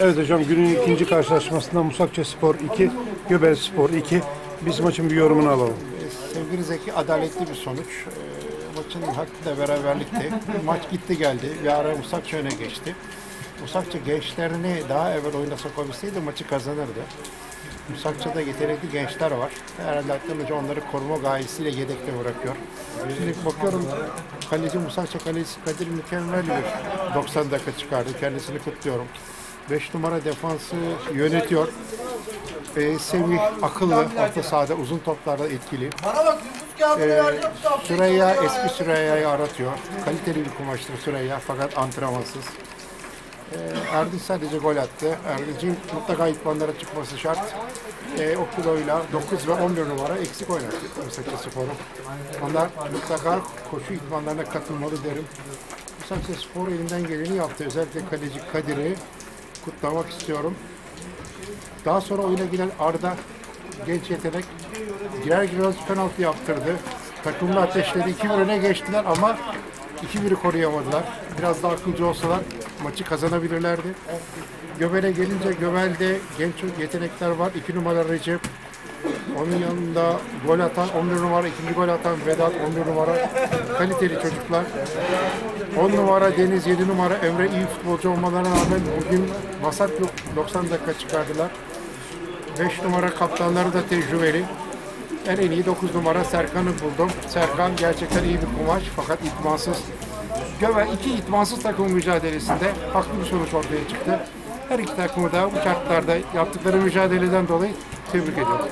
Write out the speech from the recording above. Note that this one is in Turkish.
Evet hocam günün ikinci karşılaşmasında Musakçı Spor 2, Göbel Spor 2. Biz maçın bir yorumunu alalım. Sevgili Zeki adaletli bir sonuç. Ee, maçın hakkı da beraberlikti. Maç gitti geldi. Bir ara Musakçı öne geçti. Musakçı gençlerini daha evvel oyuna sokabilseydi maçı kazanırdı. Musakçı'da yetenekli gençler var. Herhalde Hoca onları koruma gayesiyle yedekte bırakıyor. Şimdi bakıyorum kaleci Musakçı kalecisi Kadir mükemmel bir 90 dakika çıkardı. Kendisini kutluyorum. 5 numara defansı yönetiyor. Ee, Semih akıllı, orta sahada uzun toplarda etkili. Ee. Süreyya eski Süreyya'yı aratıyor. Kaliteli bir kumaştır Süreyya fakat antrenmansız. Ee, Erdinç sadece gol attı. Erdinç'in mutlaka idmanlara çıkması şart. Ee, o kiloyla 9 ve 11 numara eksik oynattı Musakya Spor'u. Onlar mutlaka koşu idmanlarına katılmalı derim. Musakya Spor elinden geleni yaptı. Özellikle kaleci Kadir'i kutlamak istiyorum. Daha sonra oyuna giren Arda genç yetenek girer girmez penaltı yaptırdı. Takımla ateşledi. 2-1 öne geçtiler ama 2-1'i koruyamadılar. Biraz daha akılcı olsalar maçı kazanabilirlerdi. Göbel'e gelince Göbel'de genç yetenekler var. 2 numara Recep. Onun yanında gol atan 11 numara, ikinci gol atan Vedat 11 numara. Kaliteli çocuklar. 10 numara Deniz, 7 numara Emre iyi futbolcu olmalarına rağmen bugün vasat yok 90 dakika çıkardılar. 5 numara kaptanları da tecrübeli. En iyi 9 numara Serkan'ı buldum. Serkan gerçekten iyi bir kumaş fakat itmansız. Göve iki itmansız takım mücadelesinde haklı bir sonuç ortaya çıktı. Her iki takımı da bu şartlarda yaptıkları mücadeleden dolayı tebrik ediyorum.